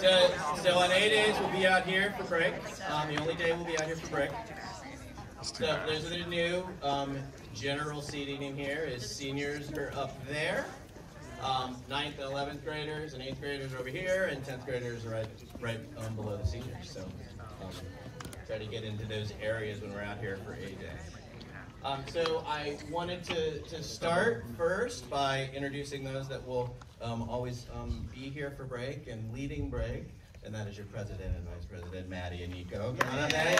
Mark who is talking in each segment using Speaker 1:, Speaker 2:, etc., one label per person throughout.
Speaker 1: So, so on A days, we'll be out here for break. Um, the only day we'll be out here for break. So those are the new um, general seating in here. Is seniors are up there. Um, ninth and eleventh graders and eighth graders are over here, and tenth graders are right right um, below the seniors. So um, try to get into those areas when we're out here for A day. Um, so I wanted to, to start first by introducing those that will um, always um, be here for break and leading break, and that is your president and vice president, Maddie and Nico. Come on up, Maddie.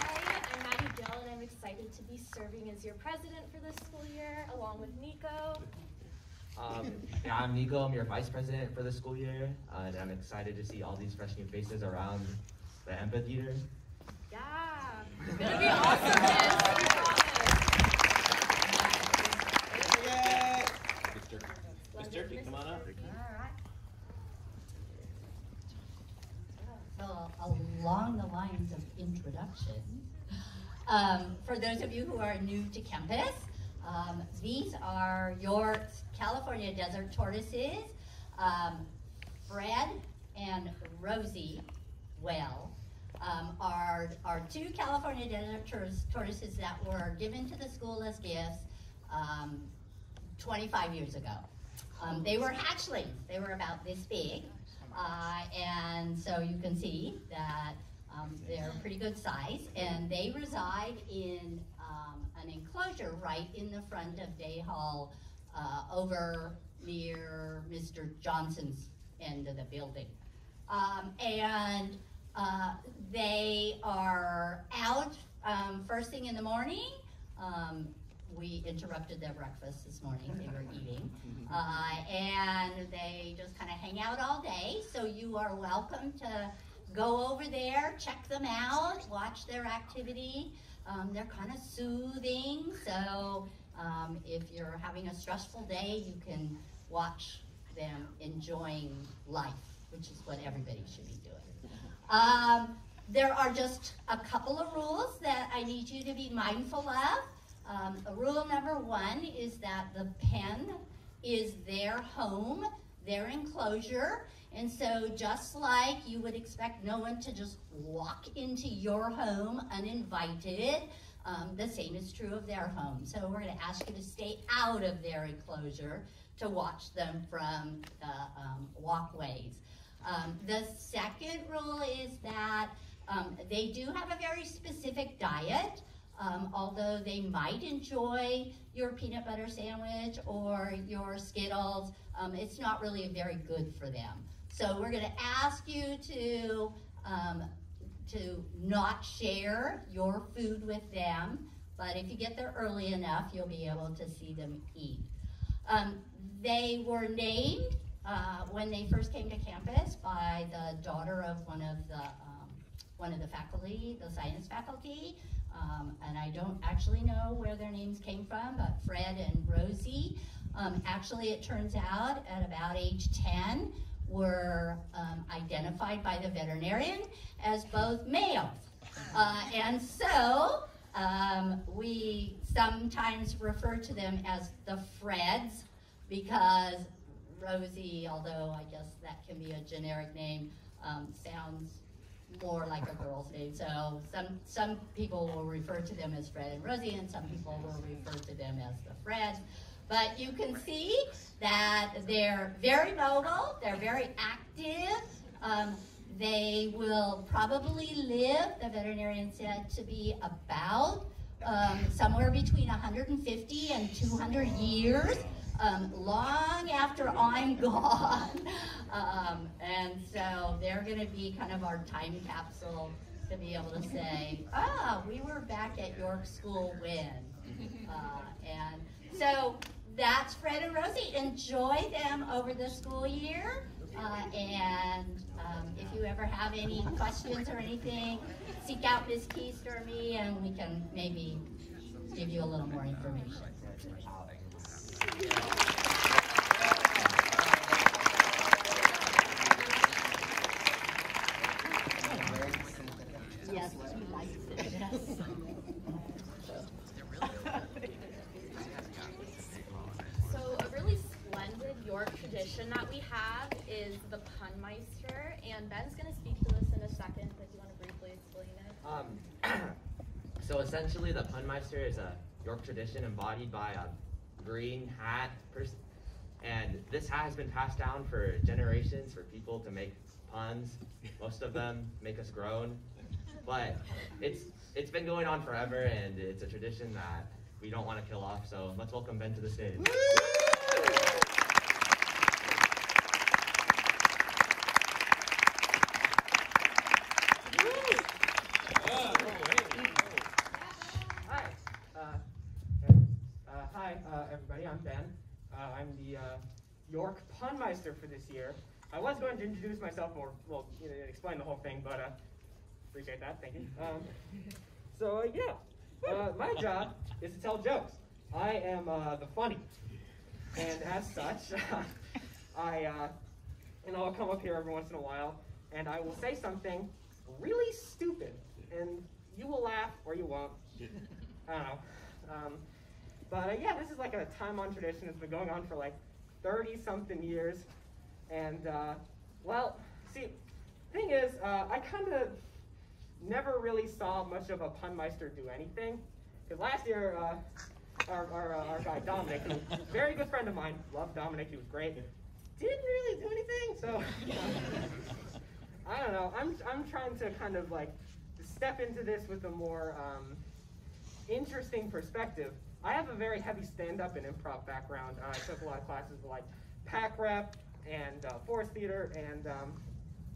Speaker 2: Hi, I'm Maddie Gill, and I'm excited to be serving as your president for this school year, along with Nico.
Speaker 3: Um, yeah, I'm Nico. I'm your vice president for the school year, uh, and I'm excited to see all these fresh new faces around the amphitheater.
Speaker 2: Yeah, it's gonna be awesome, kids. We promise.
Speaker 1: Mr. Mr. Come on up?
Speaker 4: So along the lines of introductions, um, for those of you who are new to campus, um, these are your California desert tortoises, um, Fred and Rosie Well. Um, are, are two California desert tortoises that were given to the school as gifts um, 25 years ago. Um, they were hatchlings. They were about this big. Uh, and so you can see that um, they're pretty good size. And they reside in um, an enclosure right in the front of Day Hall uh, over near Mr. Johnson's end of the building. Um, and uh, they are out um, first thing in the morning. Um, we interrupted their breakfast this morning. They were eating. Uh, and they just kind of hang out all day. So you are welcome to go over there, check them out, watch their activity. Um, they're kind of soothing. So um, if you're having a stressful day, you can watch them enjoying life, which is what everybody should be doing. Um, there are just a couple of rules that I need you to be mindful of. Um, rule number one is that the pen is their home, their enclosure. And so, just like you would expect no one to just walk into your home uninvited, um, the same is true of their home. So, we're going to ask you to stay out of their enclosure to watch them from the um, walkways. Um, the second rule is that um, they do have a very specific diet. Um, although they might enjoy your peanut butter sandwich or your Skittles, um, it's not really very good for them. So we're going to ask you to to not share your food with them. But if you get there early enough, you'll be able to see them eat. Um, they were named uh, when they first came to campus by the daughter of one of the um, one of the faculty, the science faculty. Um, and I don't actually know where their names came from, but Fred and Rosie. Um, actually, it turns out at about age 10, were um, identified by the veterinarian as both males. Uh, and so um, we sometimes refer to them as the Freds because Rosie, although I guess that can be a generic name, um, sounds more like a girl's name. So some some people will refer to them as Fred and Rosie, and some people will refer to them as the Freds. But you can see that they're very mobile, they're very active. Um, they will probably live, the veterinarian said, to be about um, somewhere between 150 and 200 years, um, long after I'm gone. Um, and so they're going to be kind of our time capsule to be able to say, ah, we were back at York School when. Uh, and so that's Fred and Rosie. Enjoy them over the school year. Uh, and um, if you ever have any questions or anything, seek out Ms. Keast or me, and we can maybe give you a little more information. Yes, he likes it. Yes.
Speaker 2: And Ben's going to speak to this in a second, but do you want to briefly explain it?
Speaker 3: Um, so essentially, the Punmeister is a York tradition embodied by a green hat. person. and this hat has been passed down for generations for people to make puns. Most of them make us groan. But it's it's been going on forever, and it's a tradition that we don't want to kill off. So let's welcome Ben to the stage.
Speaker 5: Hi. Uh, uh, hi, uh, everybody. I'm Ben. Uh, I'm the uh, York Punmeister for this year. I was going to introduce myself or, well, you know, explain the whole thing, but uh, appreciate that. Thank you. Um, so uh, yeah, uh, my job is to tell jokes. I am uh, the funny, and as such, I, uh, you I'll come up here every once in a while, and I will say something really stupid, and you will laugh or you won't. I don't know. Um, but uh, yeah, this is like a time-on tradition. It's been going on for like 30-something years. And, uh, well, see, thing is, uh, I kind of never really saw much of a punmeister do anything. Because last year, uh, our, our, uh, our guy Dominic, who a very good friend of mine, loved Dominic, he was great, didn't really do anything. So, I don't know. I'm, I'm trying to kind of like step into this with a more um, interesting perspective. I have a very heavy stand-up and improv background. Uh, I took a lot of classes like PacRep and uh, Forest Theater, and um,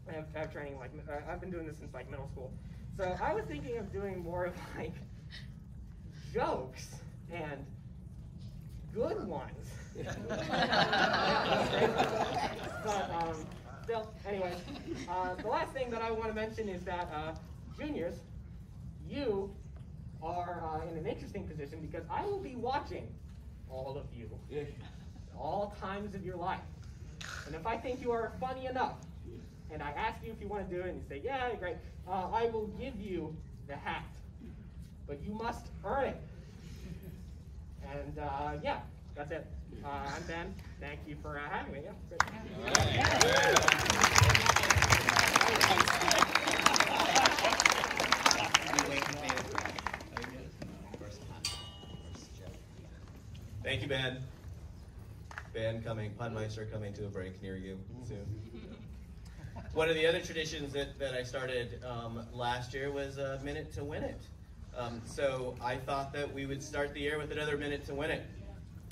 Speaker 5: I, have, I have training like uh, I've been doing this since like middle school. So I was thinking of doing more of like jokes and good ones. but um, still, anyway, uh, the last thing that I want to mention is that uh, juniors, you are uh, in an interesting position because I will be watching all of you all times of your life. And if I think you are funny enough, and I ask you if you want to do it, and you say, yeah, great, uh, I will give you the hat. But you must earn it. And uh, yeah, that's it. Uh, I'm Ben. Thank you for uh, having me. Yeah, great.
Speaker 1: Thank you, Ben. Ben coming, Punmeister coming to a break near you soon. One of the other traditions that, that I started um, last year was a minute to win it. Um, so I thought that we would start the year with another minute to win it.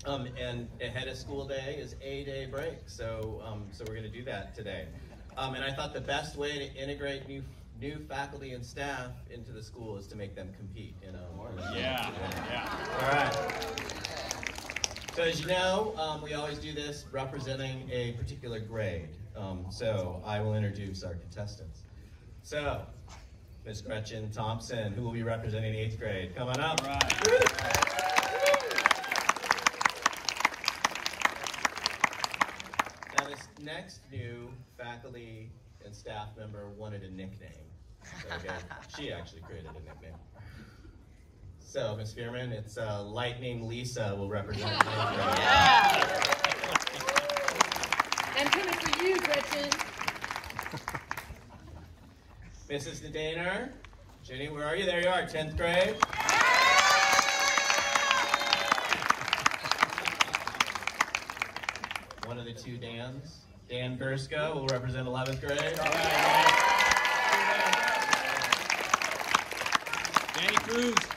Speaker 1: Um, and ahead of school day is a day break, so um, so we're going to do that today. Um, and I thought the best way to integrate new new faculty and staff into the school is to make them compete. You know.
Speaker 6: Yeah, yeah.
Speaker 1: All right. So as you know, um, we always do this representing a particular grade. Um, so I will introduce our contestants. So, Ms. Gretchen Thompson, who will be representing the eighth grade, come on up.
Speaker 6: All right.
Speaker 1: Now this next new faculty and staff member wanted a nickname. So again, she actually created a nickname. So, Ms. Fearman, it's uh, Lightning Lisa will represent the eighth
Speaker 7: coming for you, Gretchen.
Speaker 1: Mrs. Nadaner, Jenny, where are you? There you are, 10th grade. One of the two Dans, Dan Gersko will represent 11th grade.
Speaker 6: Danny Cruz.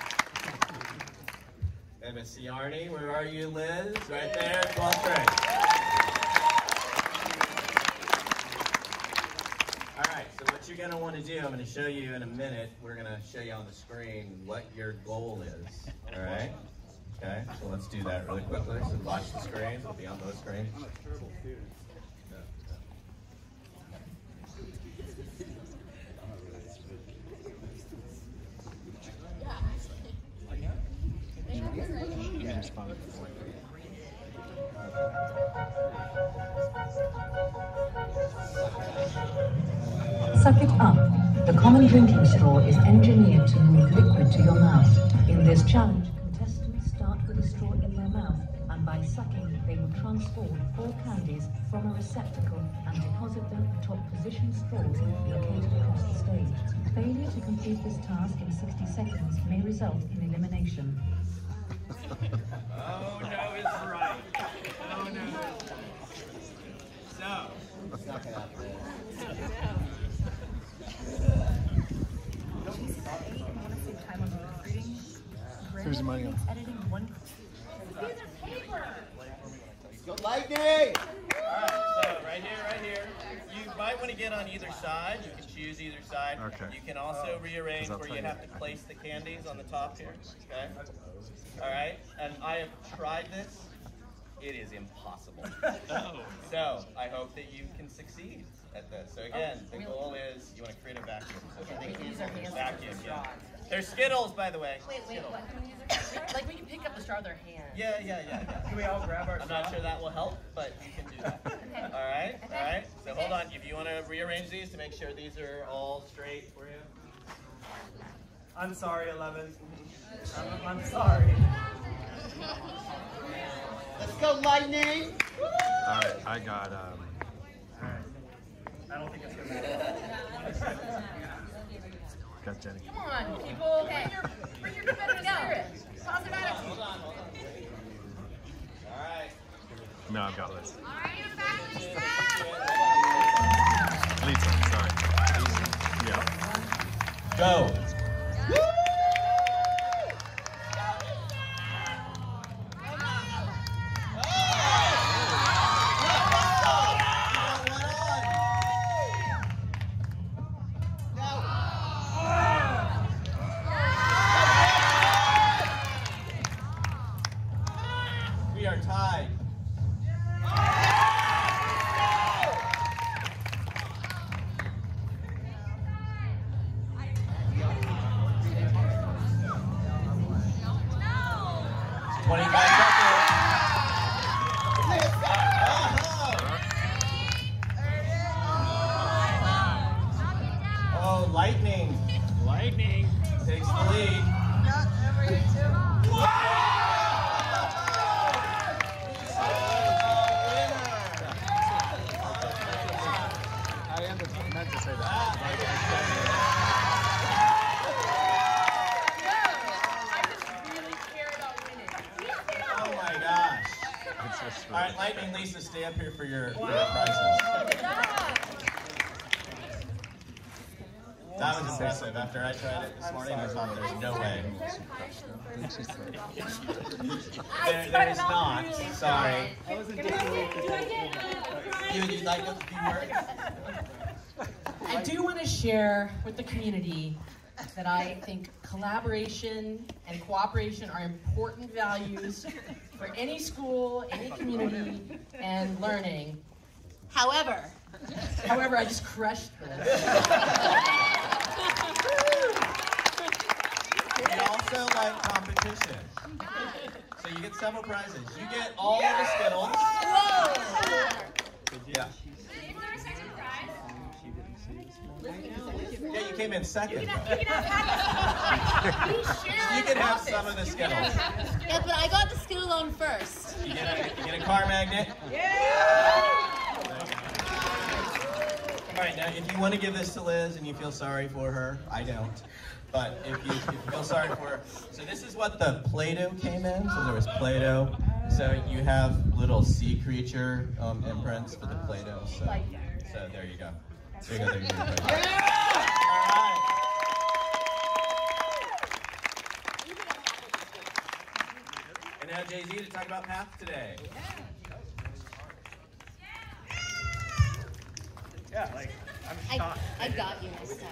Speaker 1: Miss Ciarni, where are you, Liz? Right there, 12th grade. All right, so what you're going to want to do, I'm going to show you in a minute. We're going to show you on the screen what your goal is. All right? Okay, so let's do that really quickly. So watch the screen. It'll be on both screens.
Speaker 8: Suck it up. The common drinking straw is engineered to move liquid to your mouth. In this challenge, contestants start with a straw in their mouth and By sucking, they will transport four candies from a receptacle and deposit them atop position straws located across the stage. Failure to complete this task in 60 seconds may result in elimination.
Speaker 1: Oh no is right. Oh no. So.
Speaker 7: Who's the money on?
Speaker 1: Go lightning! Alright, so right here, right here. You might want to get on either side. You can choose either side.
Speaker 7: Okay.
Speaker 1: You can also oh, rearrange
Speaker 7: 'Cause I'll
Speaker 1: where you
Speaker 7: you.
Speaker 1: have to place the candies on the top here. Okay? Alright? And I have tried this. It is impossible. Oh. So I hope that you can succeed at this. So again, the goal is you want to create a vacuum. So vacuum, yeah. There's Skittles, by the way.
Speaker 2: Wait, wait,
Speaker 1: Skittles.
Speaker 2: what can we use our
Speaker 9: Like we can pick up the straw with our hand.
Speaker 1: Yeah, yeah, yeah, yeah.
Speaker 5: Can we all grab our
Speaker 1: I'm not sure that will help, but you can do that. All right, all right. So hold on. If you want to rearrange these to make sure these are all straight for you.
Speaker 5: I'm sorry, Eleven. I'm, I'm sorry.
Speaker 1: Let's go, lightning!
Speaker 7: Alright, I got, um,
Speaker 5: Alright. I don't think it's gonna matter.
Speaker 7: got Jenny.
Speaker 9: Come on, people. Bring your, bring your competitive spirit. Positive attitude.
Speaker 1: All right.
Speaker 7: No, I've got Liz.
Speaker 2: All right, fabulous job.
Speaker 7: Lisa, sorry. Yeah.
Speaker 1: Go. 25. Lisa, stay up here for your, for your prizes. That was impressive. After I tried it this morning, I thought there's no way.
Speaker 2: There a punishment for
Speaker 1: There, there is not. Sorry.
Speaker 2: Do uh, uh, uh, I get a prize?
Speaker 1: You, you'd like a few words?
Speaker 9: I do want to share with the community that I think collaboration and cooperation are important values for any school, any community, and learning. However, however, I just crushed this.
Speaker 1: We also like competition. So you get several prizes. You get all the Skittles. Yeah. Came in second.
Speaker 2: You
Speaker 1: though.
Speaker 2: can have
Speaker 1: You can have some of the Skittles.
Speaker 10: Yeah, but I got the Skittle on first.
Speaker 1: You get a, you get a car magnet. Yeah! All right, now if you want to give this to Liz and you feel sorry for her, I don't. But if you, if you feel sorry for her, so this is what the Play-Doh came in. So there was Play-Doh. So you have little sea creature um, imprints for the Play-Doh. So, so there you go. There you go. There you go. There you go. All right. And now Jay Z to talk about Path today.
Speaker 5: Yeah, like, I'm shocked.
Speaker 10: I got you this time.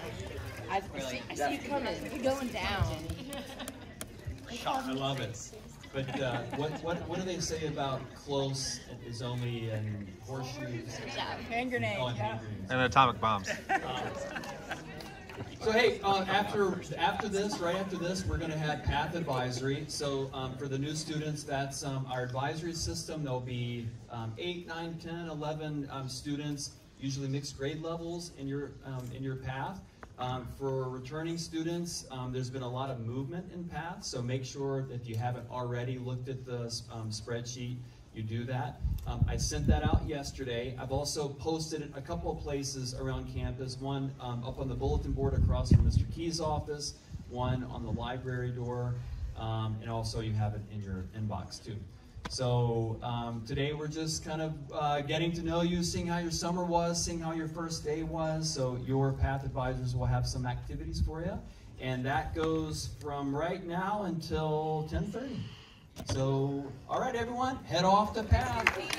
Speaker 10: I, see, I see you coming. You're going down.
Speaker 11: I love it. But uh, what, what, what do they say about close is only and horseshoes?
Speaker 10: Yeah, hand grenade.
Speaker 11: Oh, and hand grenades.
Speaker 7: And atomic bombs.
Speaker 11: So hey, uh, after after this, right after this, we're going to have path advisory. So um, for the new students, that's um, our advisory system. There'll be um, 8, 9, 10, 11 um, students, usually mixed grade levels in your um, in your path. Um, for returning students, there's been a lot of movement in PATH, so make sure that you haven't already looked at the spreadsheet, you do that. Um, I sent that out yesterday. I've also posted it a couple of places around campus, one um, up on the bulletin board across from Mr. Key's office, one on the library door, um, and also you have it in your inbox too. So um, today we're just kind of uh, getting to know you, seeing how your summer was, seeing how your first day was. So your path advisors will have some activities for you. And that goes from right now until 10.30. So, all right, everyone, head off the path.